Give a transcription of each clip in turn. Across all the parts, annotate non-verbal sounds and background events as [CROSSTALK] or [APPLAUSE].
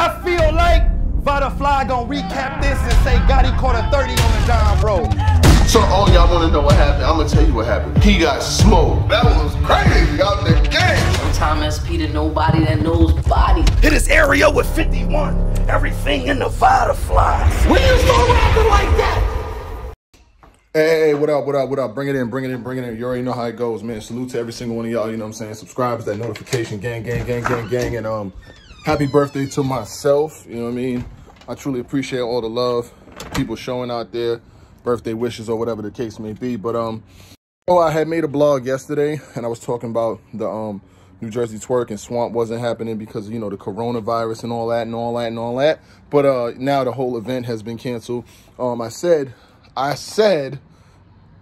I feel like Butterfly gonna recap this and say Gotti caught a 30 on the John Road. So all y'all wanna know what happened? I'm gonna tell you what happened. He got smoked. That was crazy out the game. Sometimes SP to nobody that knows body. Hit his area with 51. Everything in the Butterfly. When you start rapping like that? Hey, hey, what up, what up, what up? Bring it in, bring it in, bring it in. You already know how it goes, man. Salute to every single one of y'all, you know what I'm saying? Subscribers, that notification, gang, gang, gang, gang, gang. And um, happy birthday to myself, you know what I mean? I truly appreciate all the love, people showing out there, birthday wishes or whatever the case may be. But um, oh, I had made a blog yesterday and I was talking about the um Nu Jerzey Twork and swamp wasn't happening because, you know, the coronavirus and all that and all that and all that. But uh, now the whole event has been canceled. Um, I said I said,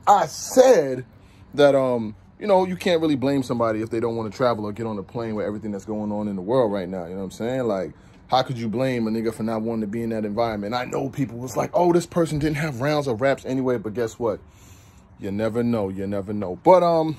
I said that, um, you know, you can't really blame somebody if they don't want to travel or get on a plane with everything that's going on in the world right now. You know what I'm saying? Like, how could you blame a nigga for not wanting to be in that environment? I know people was like, oh, this person didn't have rounds of raps anyway, but guess what? You never know. You never know. But, um,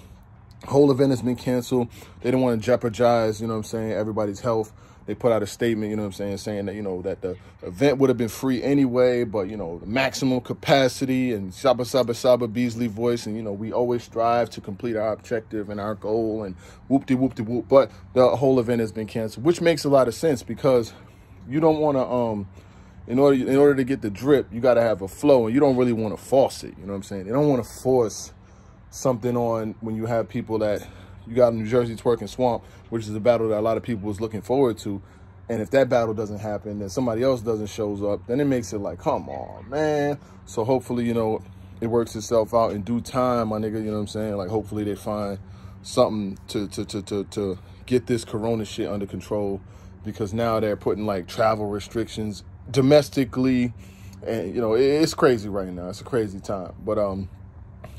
whole event has been canceled. They didn't want to jeopardize, you know what I'm saying, everybody's health they put out a statement, you know what I'm saying, saying that, you know, that the event would have been free anyway, but, you know, the maximum capacity and Saba Saba Saba Beasley voice. And, you know, we always strive to complete our objective and our goal and whoop de whoop de whoop. But the whole event has been canceled, which makes a lot of sense because you don't want to, um, in order in order to get the drip, you got to have a flow, and you don't really want to force it. You know what I'm saying? They don't want to force something on when you have people that you got Nu Jerzey twerking swamp, which is a battle that a lot of people was looking forward to. And if that battle doesn't happen, then somebody else doesn't shows up, then it makes it like, come on, man. So hopefully, you know, it works itself out in due time, my nigga. You know what I'm saying? Like, hopefully they find something to to to to, to get this corona shit under control because now they're putting like travel restrictions domestically and you know it's crazy right now it's a crazy time but um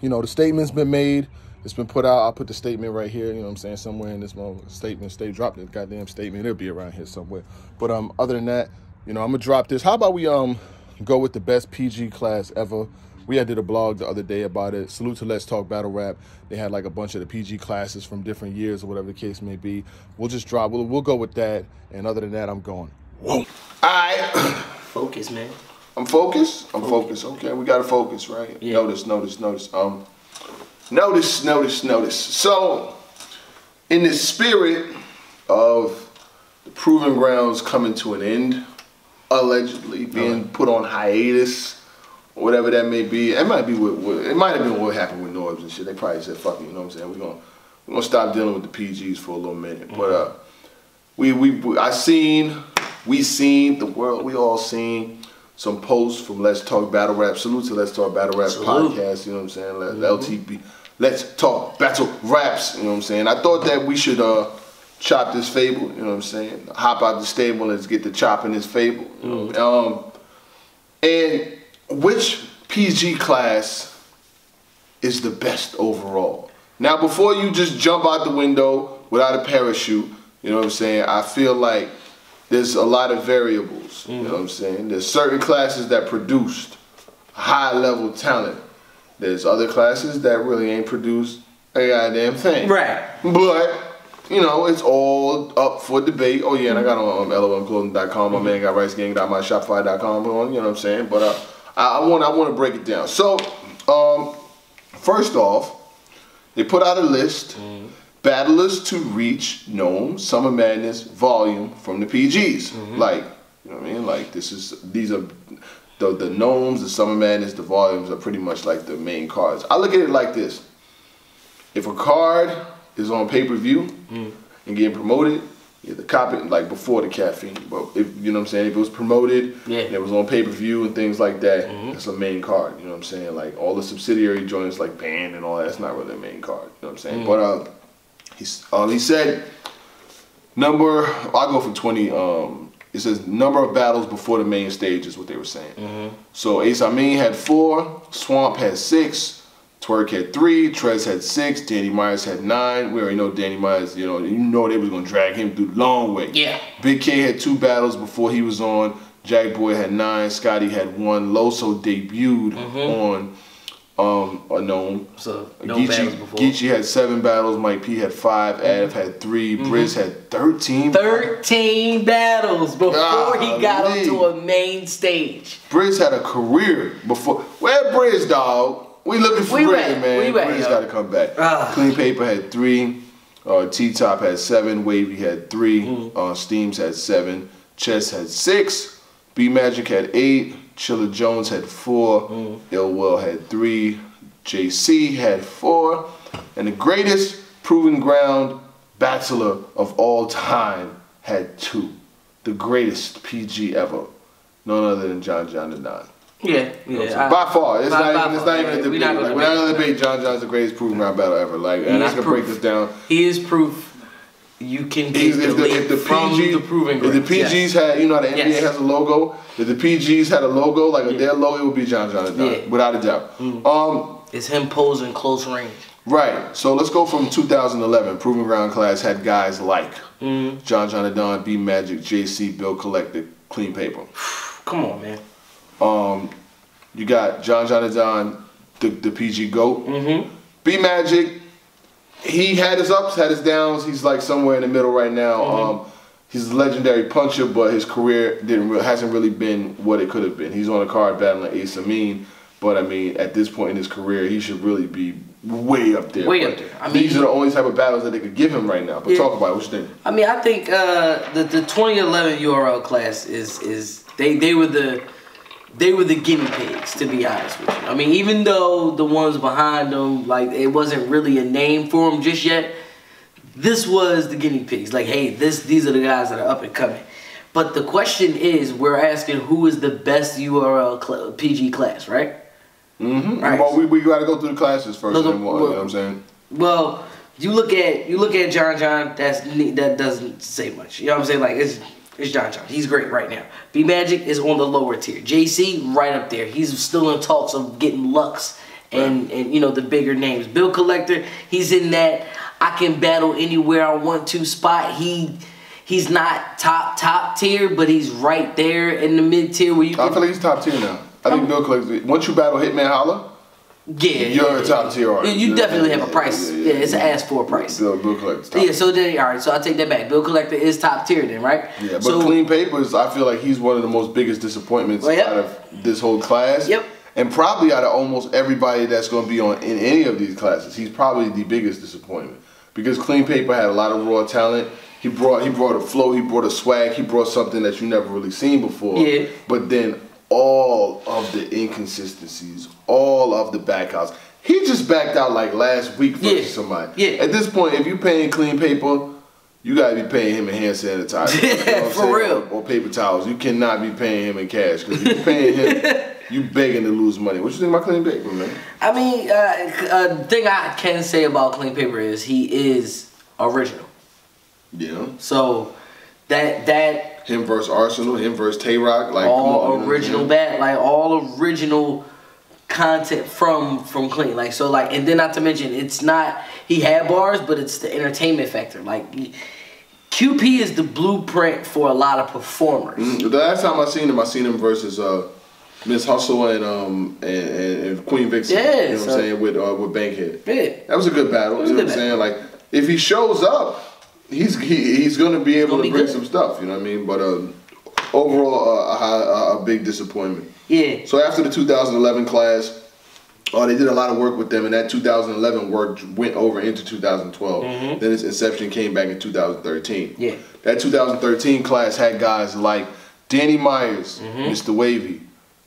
you know the statement's been made it's been put out. I'll put the statement right here. You know what I'm saying? Somewhere in this statement. Stay dropped the goddamn statement. It'll be around here somewhere. But um, other than that, you know, I'm gonna drop this. How about we um go with the best PG class ever? We had did a blog the other day about it. Salute to Let's Talk Battle Rap. They had like a bunch of the PG classes from different years or whatever the case may be. We'll just drop. We'll we'll go with that. And other than that, I'm going. Whoa. All right. [COUGHS] Focus, man. I'm focused. I'm focused. Okay, we gotta focus, right? Yeah. Notice, notice, notice. Um. Notice, notice, notice. So, in the spirit of the Proving Grounds coming to an end, allegedly being put on hiatus, or whatever that may be, it might be what, what it might have been what happened with Norbs and shit. They probably said, "Fuck it," you know what I'm saying? We're gonna we're gonna stop dealing with the PGs for a little minute. Mm -hmm. But uh, we, we we I seen, we seen the world, we all seen some posts from Let's Talk Battle Rap. Salute to Let's Talk Battle Rap Salute. podcast. You know what I'm saying? Mm -hmm. LTB let's talk battle raps. You know what I'm saying? I thought that we should uh, chop this fable. You know what I'm saying? Hop out the stable. Let's get the chopping this fable. Mm. Um, and which PG class is the best overall? Now, before you just jump out the window without a parachute, you know what I'm saying? I feel like there's a lot of variables. Mm. You know what I'm saying? There's certain classes that produced high level talent there's other classes that really ain't produced a goddamn thing. Right. But you know, it's all up for debate. Oh yeah, and I got on um, LOMclothing.com. My mm-hmm. man got ricegang.myshopify.com on. You know what I'm saying? But uh, I, I want I want to break it down. So, um, first off, they put out a list. Mm-hmm. Battlers to reach NOME Summer Madness volume from the PGs. Mm-hmm. Like, you know what I mean? Like this is these are the the NOMEs, the summer madness, the volumes are pretty much like the main cards. I look at it like this: if a card is on pay per view mm. and getting promoted, you have to cop it like before the caffeine. But if you know what I'm saying, if it was promoted yeah. and it was on pay per view and things like that, mm-hmm. it's a main card. You know what I'm saying? Like all the subsidiary joints like band and all that, that's not really a main card. You know what I'm saying? Mm. But uh, he's uh, he said number. I'll go for 20. Um, it says number of battles before the main stage is what they were saying. Mm-hmm. So Ace Amin had four, Swamp had six, Twork had three, Trez had six, Danny Myers had nine. We already know Danny Myers, you know, you know they was gonna drag him through the long way. Yeah. Bigg K had two battles before he was on. Jack Boy had nine, Scotty had one. Loso debuted mm-hmm. on um, unknown. So no Geechi. Geechi had seven battles. Mike P had 5 Ave had 3 Brizz had thirteen. Thirteen battles before he got Golly. onto a main stage. Brizz had a career before. Where Brizz, dog? We looking for We Brizz, man. We Brizz got to come back. Ah. Clean Paper had three. Uh, T Top had seven. Wavy had three. Mm. Uh, Steams had seven. Chess had six. B Magic had eight. Chilla Jones had four. Mm. Ill Will had three. JC had four. And the greatest proven ground bachelor of all time had two. The greatest PG ever. None other than John John the Don. Yeah, yeah. I- By far, it's by- not, by even, it's not even a debate. not Like, we're not gonna debate. debate John John's the greatest proven ground battle ever. Like, and I can break this down. He is proof. You can get the if the, if the from PG, the proving if the. PGs Yes. had, you know, how the NBA Yes. has a logo. If the PGs had a logo, like a their logo, it would be John John Don, Yeah. Mm. without a doubt. Um, It's him posing close range. Right. So let's go from 2011. Proving Ground class had guys like Mm-hmm. John John Don, B Magic, JC, Bill Collector, Clean Paper. [SIGHS] Come on, man. Um, You got John John the Don, the, the PG GOAT. Mm-hmm. B Magic, he had his ups, had his downs. He's like somewhere in the middle right now. Mm-hmm. Um, he's a legendary puncher, but his career didn't re- hasn't really been what it could have been. He's on a card battling Ace Amin, but I mean, at this point in his career, he should really be way up there. Way But up there. I mean, these are the only type of battles that they could give him right now. But Yeah. talk about it. What you think? I mean, I think uh, the the 2011 URL class is is they they were the they were the guinea pigs to be honest with you. I mean, even though the ones behind them like it wasn't really a name for them just yet, this was the guinea pigs. Like, hey, this these are the guys that are up and coming. But the question is, we're asking who is the best URL cl- PG class, right? Mm-hmm. Right. Well, we, we got to go through the classes first. No, no, we'll- you know what I'm saying? Well, you look at you look at John John. That's that doesn't say much. You know what I'm saying? Like it's it's John John. He's great right now. B Magic is on the lower tier. JC right up there. He's still in talks of getting Lux and and you know the bigger names. Bill Collector. He's in that I can battle anywhere I want to spot. He. He's not top top tier, but he's right there in the mid tier where you I can feel like he's top tier now. I think Bill Collector. Once you battle Hitman Holla, yeah, you're yeah, a top tier artist. You, you definitely have a price. yeah, it's an ask for a price. Bill, Bill. Yeah, so then all right, so I take that back. Bill Collector is top tier then, right? Yeah, but so, Clean Papers, I feel like he's one of the most biggest disappointments Well, yep. out of this whole class. Yep. And probably out of almost everybody that's going to be on in any of these classes, he's probably the biggest disappointment because Clean Paper had a lot of raw talent. He brought he brought a flow, he brought a swag, he brought something that you never really seen before. Yeah. But then all of the inconsistencies, all of the backouts. He just backed out like last week versus Yeah. somebody. Yeah. At this point, if you're paying Clean Paper, you gotta be paying him in hand sanitizer. [LAUGHS] You know For real. Or, or paper towels. You cannot be paying him in cash because you're paying him, [LAUGHS] you begging to lose money. What you think about Clean Paper, man? I mean, uh, uh, thing I can say about Clean Paper is he is original. Yeah. So that that Him versus Arsonal, him versus Tay Roc, like come on, you know all original saying? bat like all original content from from Clean. Like so like and then not to mention it's not he had bars, but it's the entertainment factor. Like QP is the blueprint for a lot of performers. The last time I seen him, I seen him versus uh, Miss Hustle and um and, and, Queen Vixen. Yeah, you know what I'm saying with uh, with Bankhead. Yeah. That was a good battle. You know what I'm saying? Like if he shows up, he's he, he's gonna be able to be bring good. some stuff. You know what I mean? But um, overall, uh, a, a, a big disappointment. Yeah. So after the 2011 class, uh, they did a lot of work with them, and that 2011 work went over into 2012. Then its inception came back in 2013. Mm-hmm. Yeah. That 2013 class had guys like Danny Myers, Mm-hmm. Mr. Wavy,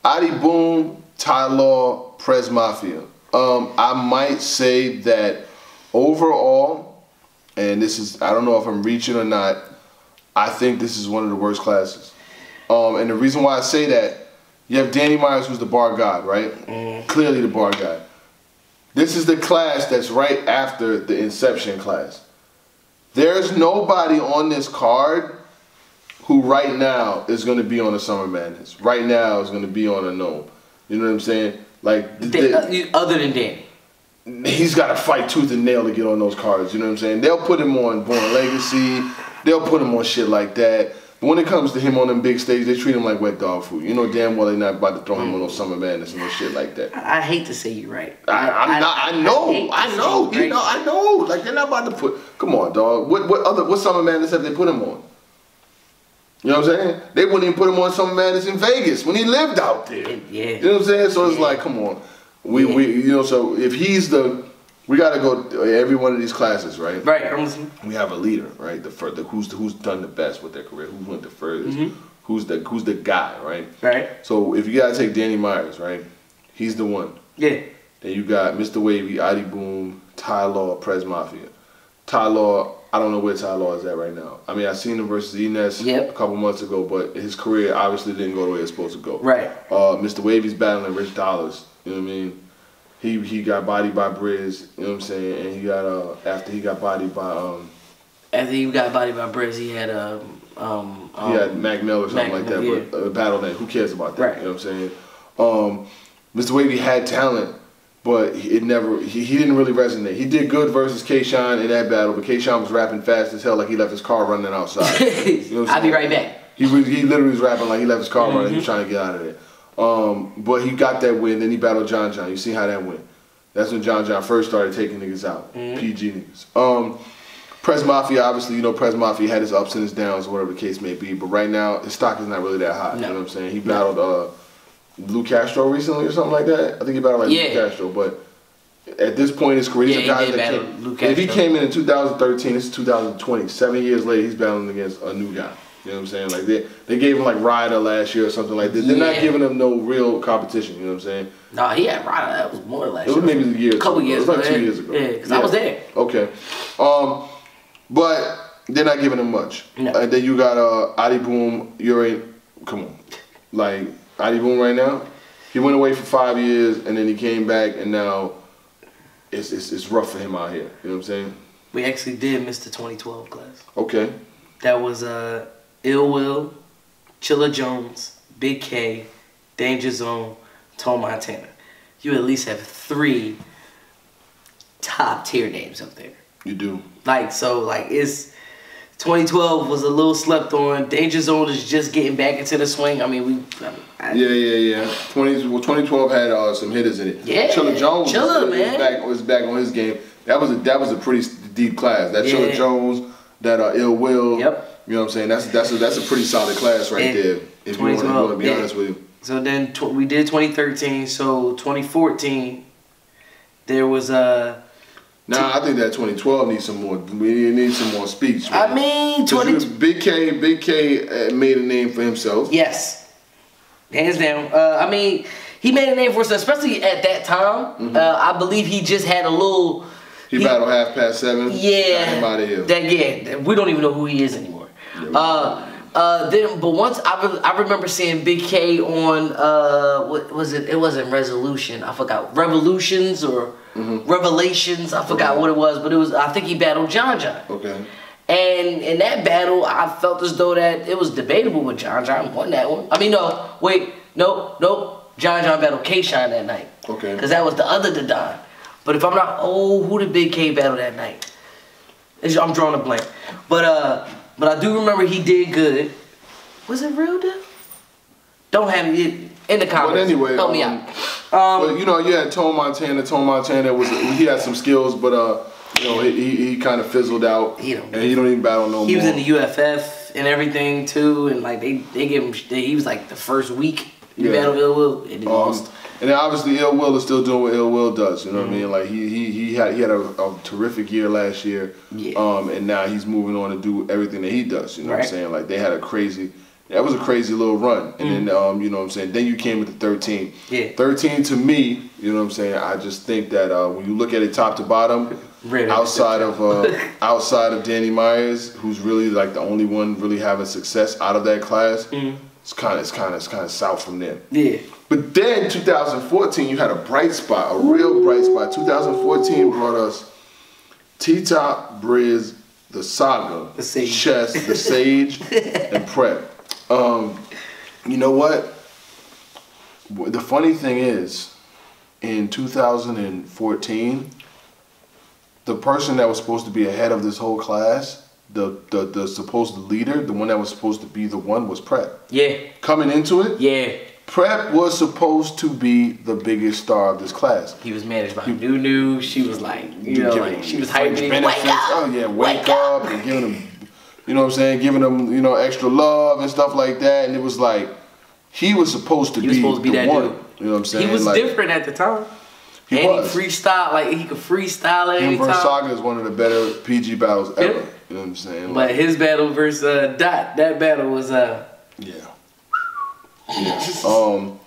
Adi Boom, Ty Law, Prez Mafia. Um, I might say that overall, and this is I don't know if I'm reaching or not. I think this is one of the worst classes. Um, and the reason why I say that, you have Danny Myers, who's the bar god, right? Clearly the bar god. This is the class that's right after the Inception class. There's nobody on this card who right now is going to be on a Summer Madness. Right now is going to be on a NOME. You know what I'm saying? Like, the- uh, other than Danny. He's got to fight tooth and nail to get on those cards. You know what I'm saying? They'll put him on Born Legacy. They'll put him on shit like that. But when it comes to him on them big stage, they treat him like wet dog food. You know damn well they're not about to throw him on no mm. summer madness and no shit like that. I, I hate to say you're right. I, I'm not. I know. to I, know. You know. I know. Like they're not about to put. Come on, dog. What what other what summer madness have they put him on? You know what I'm saying? They wouldn't even put him on summer madness in Vegas when he lived out there. Yeah. You know what I'm saying? So it's Yeah. like, come on. We Yeah. we you know. So if he's the, we got to go every one of these classes, right? Right, I'm listening. we have a leader, right? The first, the, who's who's done the best with their career, who went the furthest, Mm-hmm. who's the who's the guy, right? Right. So if you gotta take Danny Myers, right? He's the one. Yeah. Then you got Mr. Wavy, Adi Boom, Ty Law, Prez Mafia. Ty Law, I don't know where Ty Law is at right now. I mean, I seen him versus Enes Yep. a couple months ago, but his career obviously didn't go the way it's supposed to go. Right. Uh, Mr. Wavy's battling Rich Dollaz. You know what I mean? He he got bodied by Brizz. You know what I'm saying? And he got uh after he got bodied by um After he got bodied by Brizz, he had um um, um he had Mac Mill or something Mac like that, Mill, but uh, battle that who cares about that? Right. You know what I'm saying? Um, Mr. Wavy had talent, but it never he, he didn't really resonate. He did good versus K Shine in that battle, but K Shine was rapping fast as hell, like he left his car running outside. [LAUGHS] You know I'll be right back. He was, he literally was rapping like he left his car running. Mm-hmm. He was trying to get out of there. Um, but he got that win. Then he battled John John. You see how that went. That's when John John first started taking niggas out. Mm-hmm. PG niggas. Um, Prez Mafia, obviously, you know, Prez Mafia had his ups and his downs, whatever the case may be. But right now, his stock is not really that high. You know what I'm saying? He battled uh, Lou Castro recently or something like that. I think he battled like Yeah. Lou Castro. But at this point in his career, Yeah, guys that came. If he came in in 2013, this is 2020. Seven years later, he's battling against a new guy. You know what I'm saying? Like they they gave him like Ryder last year or something like that. They're not giving him no real competition. You know what I'm saying? Nah, he had Ryder. That was more last year. It was year. maybe a year, A couple ago. years It was like ago, two years ago. Yeah, 'cause I was there. Okay, um, but they're not giving him much. No. And then you got uh, Adi Boom. You're in. Come on, like Adi Boom right now. He went away for five years and then he came back and now it's it's, it's rough for him out here. You know what I'm saying? We actually did miss the 2012 class. Okay. That was uh, Ill Will, Chilla Jones, Bigg K, Danger Zone, Tom Montana. You at least have three top tier names up there. You do. Like so, like it's 2012 was a little slept on. Danger Zone is just getting back into the swing. I mean, we. I, Yeah, yeah, yeah. 20, well, 2012 had uh, some hitters in it. Yeah, Chilla Jones Chilla, was, was back was back on his game. That was a that was a pretty deep class. That Chilla Jones, that uh, Ill Will. Yep. You know what I'm saying? That's that's a that's a pretty solid class right And there. If you want to 2012, be yeah. honest with you. So then tw- we did 2013. So 2014, there was a. Nah, I think that 2012 needs some more. We need some more speech. man. I mean, 20. Bigg K, Bigg K uh, made a name for himself. Yes, hands down. Uh, I mean, he made a name for himself, especially at that time. Uh, I believe he just had a little. He, battled half past seven. Yeah. Got him out of here. That yeah, we don't even know who he is anymore. Uh, uh, then, but once I, re- I remember seeing Bigg K on uh, what was it? It wasn't Resolution. I forgot Revolutions or Mm-hmm. Revelations. I forgot what it was, but it was. I think he battled John John. okay. And in that battle, I felt as though that it was debatable, but John John won that one. I mean, no, wait, no, no. John John battled K Shine that night. Okay. Because that was the other Dadon. But if I'm not, oh, who did Bigg K battle that night? It's- I'm drawing a blank. But uh, but I do remember he did good. Was it real, dude? Don't have me in the comments. But anyway, help me um, out. Um, but you know, you had Tone Montana. Tone Montana was he had some skills, but uh, you know, he he, he kind of fizzled out, He don't- and he don't even battle no he more. He was in the UFF and everything too, and like they they gave him. They, he was like the first week. He Yeah. battled Ill Will and he Um, lost. And then obviously Ill Will is still doing what Ill Will does. You know Mm-hmm. what I mean? Like he he he had he had a, a terrific year last year. Yeah. Um, and now he's moving on to do everything that he does. You know what I'm saying? Like they had a crazy. That was a crazy little run, and then um, you know what I'm saying. Then you came with the 13. Mm. Yeah. 13 to me, you know what I'm saying. I just think that uh, when you look at it top to bottom, Really? outside of uh, [LAUGHS] outside of Danny Myers, who's really like the only one really having success out of that class, Mm. It's kind of it's kind of it's kind of south from there. Yeah. But then 2014, you had a bright spot, a real bright spot. 2014 brought us T-Top, Brizz, the Saga, The Sage. Chess, the Sage, [LAUGHS] and Prep. Um, you know what? The funny thing is, in 2014, the person that was supposed to be ahead of this whole class the the the supposed leader, the one that was supposed to be the one, was Prep. Yeah, Coming into it, yeah. Prep was supposed to be the biggest star of this class. He was managed by New New. She was like, you know, like she was hyping him. benefits. Wake up! Oh yeah, wake, up, and giving him, you know what I'm saying, giving him you know extra love and stuff like that. And it was like he was supposed to He be was supposed to be the that one. dude. You know what I'm saying? He was like, different at the time. He and was. he freestyle like he could freestyle at any Him versus time. Saga is one of the better PG battles ever. Yeah. You know what I'm saying? But his battle versus uh, Dot, that battle was uh Yeah. Yeah. um,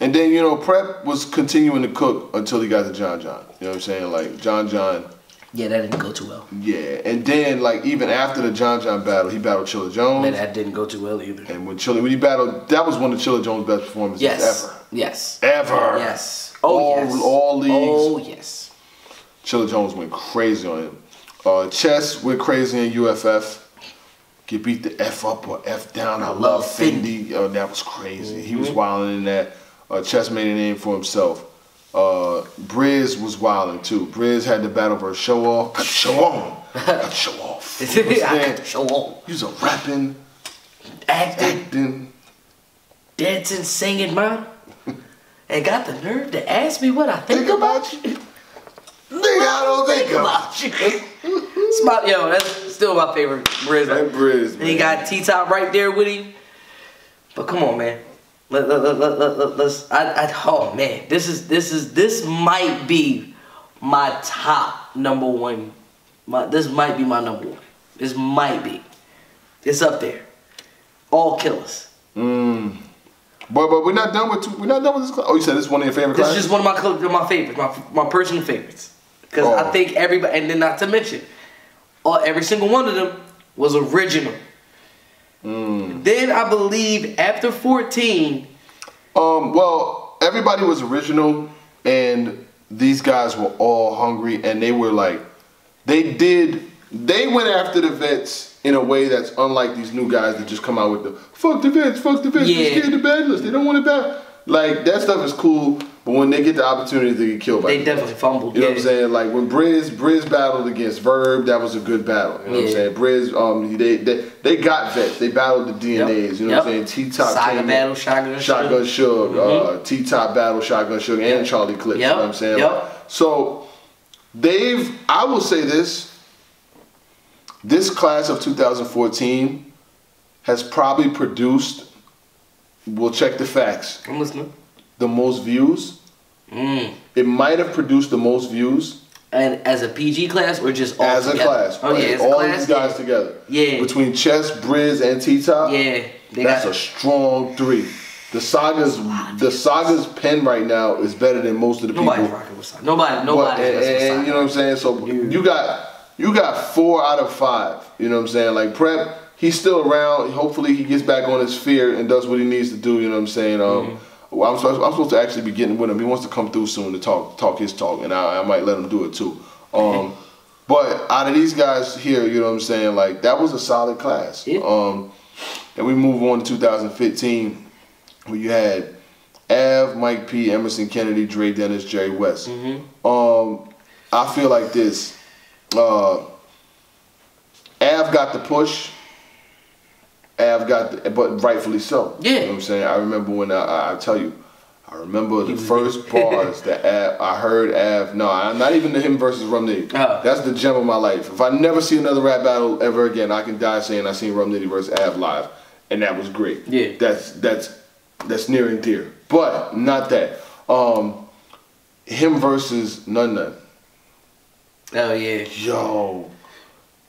and then you know, Prep was continuing to cook until he got to John John. You know what I'm saying? Like John John. yeah, that didn't go too well. Yeah. And then like even after the John John battle, he battled Chilla Jones. Man, that didn't go too well either. and when Chilla when he battled, that was one of Chilla Jones' best performances Yes. ever. Yes. Ever. Yes. Oh all, yes. All leagues. Oh yes. Chilla Jones went crazy on him. Uh, Chess went crazy in UFF. Get beat the F up or F down. I, love love Fendi. Uh, that was crazy. He Mm-hmm. was wilding in that. Uh, Chess made a name for himself. Uh, Brizz was wilding too. Brizz had the battle versus Show Off. Show on. Show off. [LAUGHS] You know I saying? got to show on. He was a rapping, Acting, acting. dancing, singing, man. And got the nerve to ask me what I think, Think about about you. Nigga, I don't think about you. Spot, yo, that's still my favorite Brizz. That Brizz, And he got T Top right there with him. But come on, man. Let, let, let, let, let, let, let's. I, I, oh man, this is this is this might be my top number one. My this might be my number one. This might be. It's up there. All killers. Mm. But but we're not done with two, we're not done with this. Class. Oh, you said this is one of your favorite This is just one of my cl- my favorites, my my personal favorites. Because I Oh. think everybody, and then not to mention, all, every single one of them was original. Mm. Then I believe after 14, Um, well, everybody was original, and these guys were all hungry, and they were like, they did, they went after the vets in a way that's unlike these new guys that just come out with the fuck the vets, fuck the vets, Yeah. they're scared the bad list, they don't want it back. Like that stuff is cool, but when they get the opportunity to get killed by they the definitely fumbled. You know yeah. what I'm saying? Like when Brizz Brizz battled against Verb, that was a good battle. You know what I'm saying? Brizz, um, they, they they got vets. They battled the DNAs. You know what I'm saying? T Top Saga battle, Shotgun Shotgun uh, T Top battle, Shotgun Suge, and Charlie Clips. Yep. You know what I'm saying? Yep. Like, so they've. I will say this. This class of 2014 has probably produced. We'll check the facts. I'm listening. The most views. Mm. It might have produced the most views And as a PG class or just all as a class. Oh yeah, right? a all class. these guys together. Yeah. Between Chess, Brizz, and T Top. Yeah, That's got a strong three. The saga's the saga's pen right now is better than most of the nobody's people. rocking with Saga. Nobody, But, nobody. and, and you know what I'm saying? So you got you got four out of five. You know what I'm saying? Like prep, he's still around. Hopefully he gets back on his fear and does what he needs to do. You know what I'm saying? Um, well, I'm, supposed, I'm supposed to actually be getting with him. He wants to come through soon to talk talk his talk, and I, I might let him do it too. Um, [LAUGHS] but out of these guys here, you know what I'm saying? Like that was a solid class. Yeah. Um, and we move on to 2015, where you had Ave, Mike P, Emerson Kennedy, Dre Dennis, Jerry West. Um, I feel like this. Uh, Ave got the push. Ave got, the, but rightfully so. Yeah. You know what I'm saying? I remember when I, I, I tell you, I remember the first [LAUGHS] bars that Ave, I heard Ave. No, I'm not even the him versus Rum Nitty. Oh. That's the gem of my life. If I never see another rap battle ever again, I can die saying I seen Rum Nitty versus Ave live, and that was great. Yeah. That's that's that's near and dear. But not that. Um, him versus None None. Oh yeah. Yo,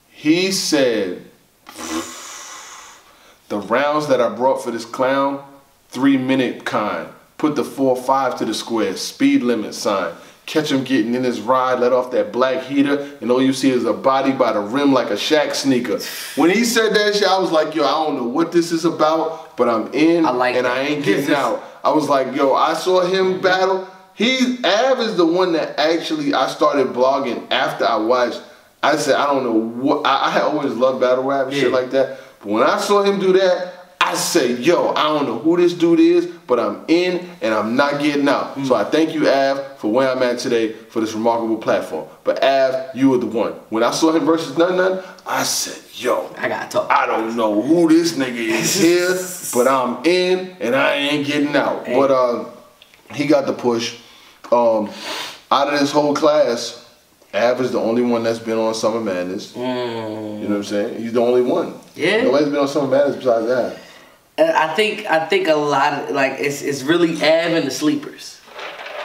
he said the rounds that I brought for this clown, three minute kind. Put the four five to the square, speed limit sign. Catch him getting in his ride, let off that black heater, and all you see is a body by the rim like a Shaq sneaker. When he said that shit, I was like, yo, I don't know what this is about, but I'm in I like and that. I ain't getting out. I was like, yo, I saw him battle. He Ave is the one that actually I started blogging after I watched. I said, I don't know what I, I always loved battle rap and shit like that. But when I saw him do that, I said, yo, I don't know who this dude is, but I'm in and I'm not getting out. So I thank you, Ave, for where I'm at today for this remarkable platform. But Ave, you were the one. When I saw him versus None None, I said, yo, I gotta talk. I don't know who this nigga is [LAUGHS] here, but I'm in and I ain't getting out. Hey. But uh, he got the push. Um, out of this whole class, Ave is the only one that's been on Summer Madness. You know what I'm saying? He's the only one. Mm. Yeah. Nobody's been on Summer Madness besides Ave. And I think I think a lot of like it's it's really Ave and the sleepers.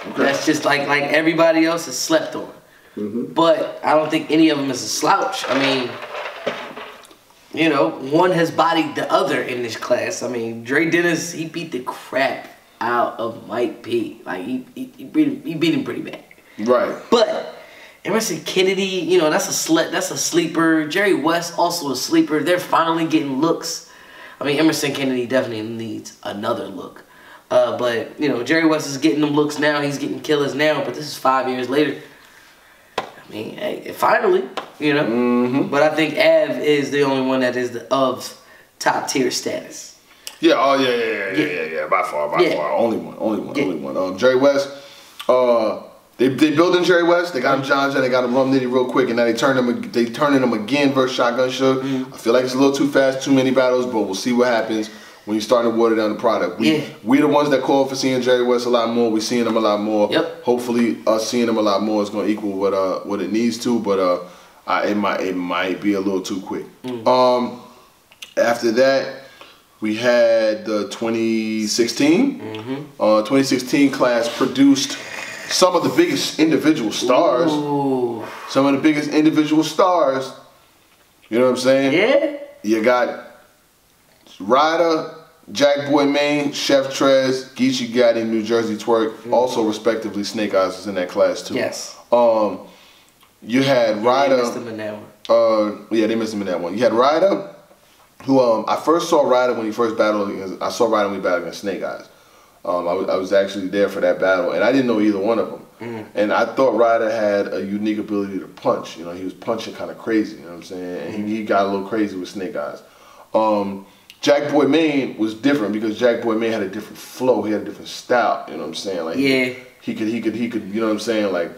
Okay. That's just like like everybody else is slept on. Mm-hmm. But I don't think any of them is a slouch. I mean, you know, one has bodied the other in this class. I mean, Dre Dennis he beat the crap out of Mike P. Like he he, he beat him, he beat him pretty bad. Right. But Emerson Kennedy, you know, that's a that's a sleeper. Jerry West also a sleeper. They're finally getting looks. I mean, Emerson Kennedy definitely needs another look. Uh, but you know, Jerry West is getting them looks now. He's getting killers now. But this is five years later. I mean, hey, finally, you know. Mm-hmm. But I think Ave is the only one that is the, of top tier status. Yeah, oh yeah, yeah, yeah, yeah, yeah, yeah. By far, by Yeah. far. Only one, only one, Yeah. only one. Um, Jerry West, uh, they they building Jerry West. They got him John John. They got him Rum Nitty real quick, and now they turned him. They turning him again versus Shotgun Suge. Mm-hmm. I feel like it's a little too fast, too many battles, but we'll see what happens when you start to water down the product. We Yeah. we the ones that call for seeing Jerry West a lot more. We're seeing him a lot more. Yep. Hopefully, us seeing him a lot more is going to equal what uh what it needs to, but uh, I, it might it might be a little too quick. Mm. Um, after that. We had the 2016. Mm-hmm. Uh, 2016 class produced some of the biggest individual stars. Ooh, Some of the biggest individual stars. You know what I'm saying? yeah. You got Ryder, Jack Boy Maine, Chef Trez, Geechi Gotti, Nu Jerzey Twork. Also, respectively, Snake Eyes was in that class too. Mm-hmm. Yes. Um, you had Ryder. missed him in that one. Uh, yeah, they missed him in that one. You had Ryder, who um I first saw Ryder when he first battled against. I saw Ryder when he battled against Snake Eyes. Um, I was, I was actually there for that battle, and I didn't know either one of them. And I thought Ryder had a unique ability to punch. You know, he was punching kind of crazy. You know what I'm saying? And he, he got a little crazy with Snake Eyes. Um, Jack Boy Maine was different because Jack Boy Maine had a different flow. He had a different style. You know what I'm saying? Like Yeah. he could he could he could you know what I'm saying like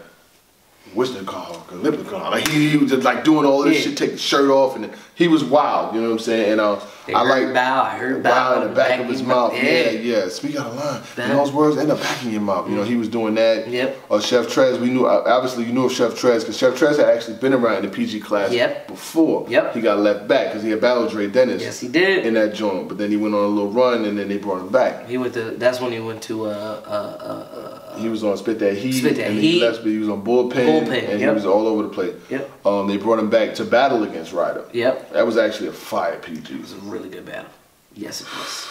Whisper call, Calypticon. Like he, he was just like doing all this Yeah. shit, take the shirt off, and he was wild. You know what I'm saying? And uh, I like bow. I heard bow in the back of his mouth. Yeah, Yeah. yeah. Speak out of line. That- And those words end up back in your mouth. You know, he was doing that. Yep. Uh, Chef Trez, we knew uh, obviously you knew of Chef Trez because Chef Trez had actually been around in the PG class Yep. before. Yep. He got left back because he had battled Dre Dennis. Yes, he did. in that joint. But then he went on a little run, and then they brought him back. He went to. That's when he went to. Uh, uh, uh, uh, He was on Spit That Heat, Spit That and he left, but he was on Bullpen, Bullpen, and he was all over the place. Yep. Um, they brought him back to battle against Ryder. Yep. That was actually a fire PG. It was a really good battle. Yes, it was.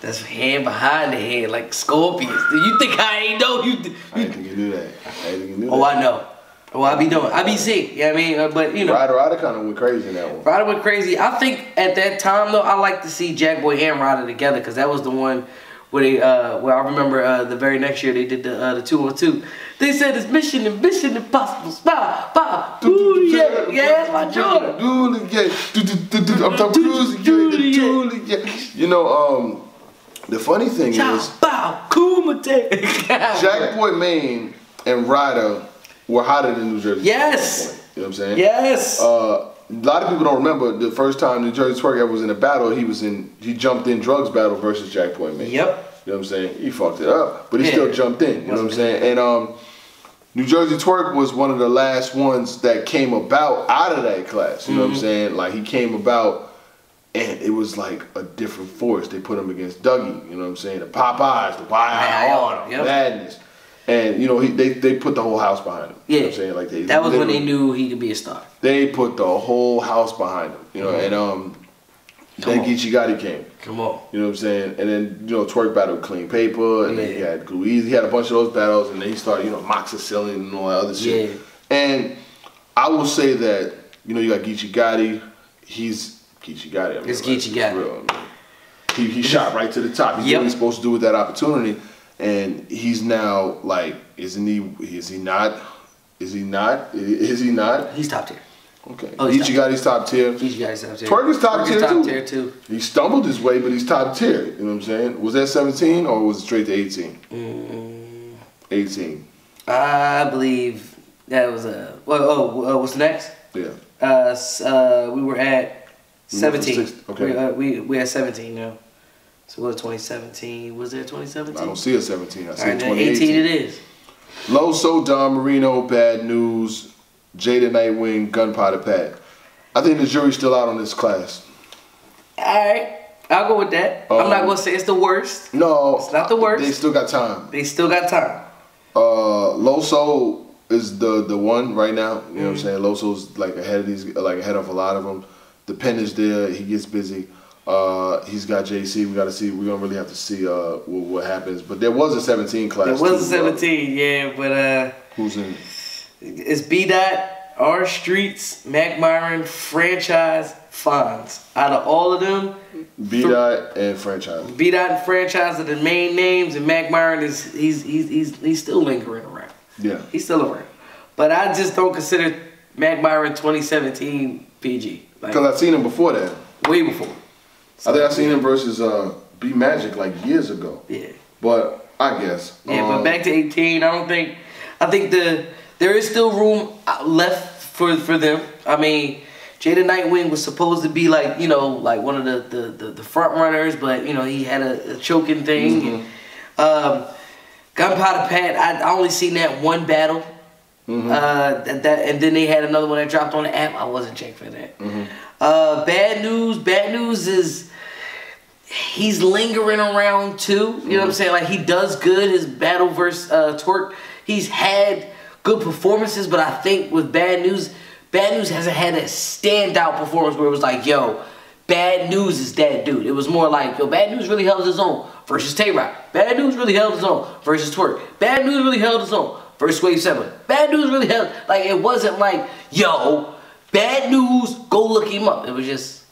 That's hand behind the head, like scorpions. Do you think I ain't know you? I didn't think you knew that. I didn't think you knew Oh, that. I know. Oh, I be doing. I be sick. You know I mean? Uh, But you know, Ryder, Ryder kind of went crazy in that one. Ryder went crazy. I think at that time though, I like to see Jack Boy and Ryder together because that was the one where they, uh, where I remember uh, the very next year they did the uh, the two on two. They said it's mission and mission impossible. Bow, bow, ooh, yeah, yeah, that's my do. I'm talking Cruise, yeah. Dooley, yeah. Dooley, yeah. You know, um, the funny thing is. Jack Boy Maine and Ryder were hotter than Nu Jerzey. Yes. at that point. You know what I'm saying? Yes. Uh, a lot of people don't remember the first time Nu Jerzey Twork ever was in a battle. He was in. He jumped in drugs battle versus Jack Boy Maine. Yep. You know what I'm saying? He fucked it up, but he Yeah. still jumped in. You know what I'm saying? And um, Nu Jerzey Twork was one of the last ones that came about out of that class. You know Mm-hmm. what I'm saying? Like he came about, and it was like a different force. They put him against Dougie. You know what I'm saying? The Popeyes, the Wild the yep. Madness, and you know he they, they put the whole house behind him. You Yeah. know what I'm saying? Like they that was when they knew he could be a star. they put the whole house behind him. You know, and um, then on. Geechi Gotti came. Come on. You know what I'm saying? And then, you know, Twork battled Clean Paper, and then he had Glue He had a bunch of those battles, and then he started, you know, Moxicillin and all that other shit. Yeah. And I will say that, you know, you got Geechi Gotti. He's Geechi Gotti. I mean, It's like, Geechi Gotti. real. I mean, he, he shot right to the top. He did Yep. what he's supposed to do with that opportunity. And he's now, like, isn't he, is he not, is he not, is he not? He's top tier. Okay. Oh, he's Ichi top- got his top tier. Guys top tier. Twork is top Twork tier, top too. tier too. He stumbled his way, but he's top tier. You know what I'm saying? Was that 17 or was it straight to 18? Mm, 18. I believe that was a. Well, oh, uh, what's next? Yeah. Uh, uh, we were at We went from 17. okay. We, uh, we we at 17 now. So what? 2017? Was there 2017? I don't see a 17. I see right, a then 2018. 18 it is. Loso, Don Marino, Bad News, Jada Nightwing, Gunpowder Pat. I think the jury's still out on this class. All right, I'll go with that. I'm not Um, gonna say it's the worst. No, It's not the worst. They still got time. They still got time. Uh, Loso is the the one right now. You know what I'm Mm. saying? Loso's like ahead of these, like ahead of a lot of them. The pen is there. He gets busy. Uh, he's got JC. We got to see. We don't really have to see uh what, what happens. But there was a 17 class. It was a too, uh, 17, yeah, but uh, Who's in? it's B Dot, R Streets, Mac Myron, franchise, Fonz. Out of all of them, B Dot and franchise. B Dot and franchise are the main names, and Mac Myron is he's he's he's, he's still lingering around. Yeah. He's still around, but I just don't consider Mac Myron 2017 PG. Like Because I seen him before that. way before. I think I seen him versus uh B Magic like years ago. Yeah. But I guess. Yeah, um, but back to 18, I don't think. I think the there is still room uh, left for for them. I mean, Jada Nightwing was supposed to be like you know like one of the the, the, the front runners, but you know he had a, a choking thing. And, um, Gunpowder Pat, I, I only seen that one battle. Uh, that, that and then they had another one that dropped on the app. I wasn't checking for that. Uh, bad news. Bad news is he's lingering around too. You know what I'm saying? Like he does good. His battle versus uh, Twork, he's had good performances, but I think with Bad News, Bad News hasn't had a standout performance where it was like, yo, Bad News is that dude. It was more like, yo, Bad News really held his own versus Tay Roc. Bad News really held his own versus Twork. Bad News really held his own versus Wave 7. Bad News really held, like, it wasn't like, yo, Bad News, go look him up. It was just,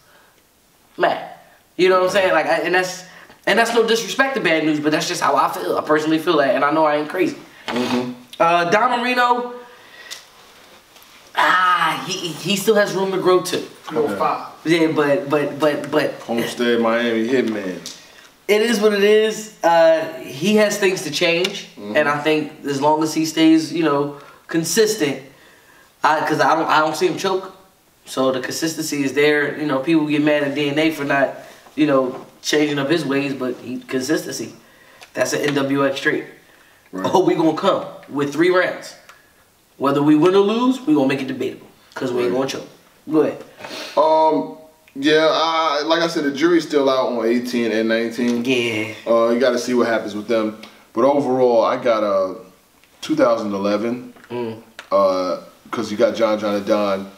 man. You know what I'm saying? Like, I, and that's and that's no disrespect to bad news, but that's just how I feel. I personally feel that, and I know I ain't crazy. Uh, Don Marino, ah, he he still has room to grow too. Okay. five. Yeah, but but but but Homestead Miami Hitman. it is what it is. Uh, he has things to change, and I think as long as he stays, you know, consistent, because I, don't I don't see him choke. So the consistency is there. You know, people get mad at DNA for not, you know, changing up his ways, but he consistency. That's an NWX trait. Right. Oh, we gonna come with three rounds. Whether we win or lose, we gonna make it debatable because we ain't gonna choke. Go ahead. Um, yeah, I, like I said, the jury's still out on 18 and 19. Yeah. Uh, you got to see what happens with them. But overall, I got a 2011. Mm. Uh, because you got John John and Don,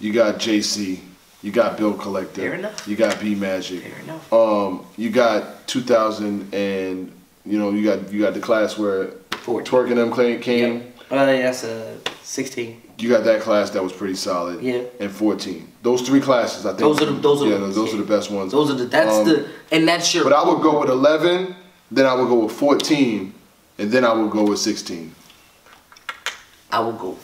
you got JC, you got Bill Collector, Fair enough. you got B Magic. Fair enough. Um, you got 2000 and you know you got you got the class where Fourteen. Twork and them came. came. Uh, that's a sixteen. You got that class that was pretty solid. Yeah. And 14. Those three classes, I think. Those are the- those are yeah, the those yeah. are the best ones. Those are the that's Um, the and that's your. But I would go with 11, then I would go with 14, and then I would go with 16. I will go.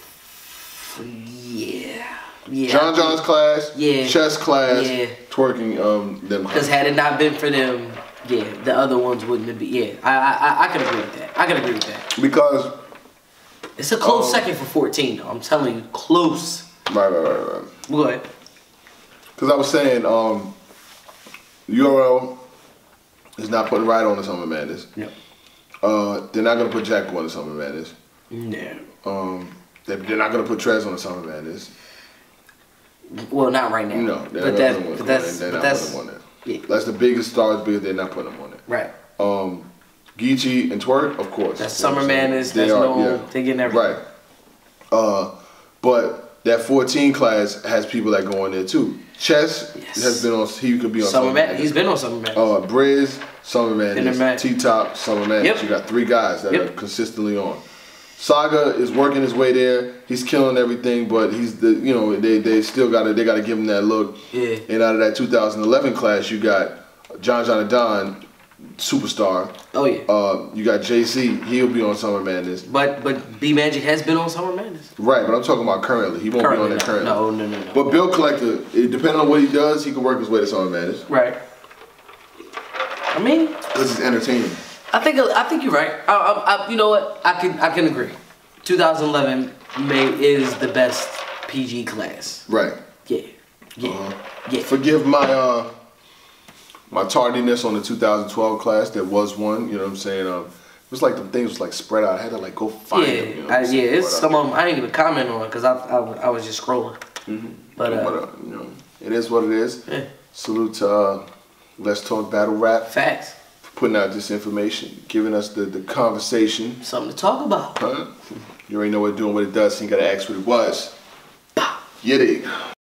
Yeah. Yeah. John John's class, Yeah. chess class, Yeah. twerking um them. Because had it not been for them, yeah, the other ones wouldn't have been. Yeah, I I I- I can agree with that. I can agree with that. Because It's a close Um, second for 14. though. I'm telling you, close. right, right, right, right. Go ahead. Because I was saying, um, URL is not putting right on the Summer Madness. No. Uh, they're not gonna put Jack on the Summer Madness. No. Um, they, they're not gonna put Trez on the Summer Madness. Well, not right now. No, they're but not that, but on that's, but They're not that's, putting him on yeah. That's the biggest stars, because they're not putting them on it. right. Um, Geechi and Twork, of course. That's Summer I'm? Madness, They that's are, no- yeah. they getting everything. Right. Uh, but that 14 class has people that go in there too. Chess Yes. has been on. He could be on Summer Summer Madness. He's been on Summer Madness. Uh, Brizz, Summer Madness, T Top, Summer Madness. Yep. You got three guys that Yep. are consistently on. Saga is working his way there. He's killing everything, but he's the you know they they still got to they got to give him that look. Yeah. And out of that 2011 class, you got John John and Don, superstar. Oh yeah. Uh, you got JC. He'll be on Summer Madness. but but B Magic has been on Summer Madness. Right, but I'm talking about currently. He won't Currently, be on there no. currently. No, no, no, no. But Bill Collector, depending on what he does, he can work his way to Summer Madness Right. I mean, because it's entertaining. I think I think you're right. I, I, I, you know what? I can I can agree. 2011 may is the best PG class. Right. Yeah. Yeah. Uh-huh. Yeah. Forgive my uh my tardiness on the 2012 class. There was one. You know what I'm saying? Um, it was like the things was like spread out. I had to like go find yeah, them. You know I, yeah. It's uh, some of them I ain't even comment on because I, I I was just scrolling. But uh, but, uh, you know, it is what it is. Yeah. Salute to uh, Let's Talk Battle Rap facts, putting out this information, giving us the, the conversation. something to talk about. Huh? You already know what doing what it does, so you gotta ask what it was. You dig.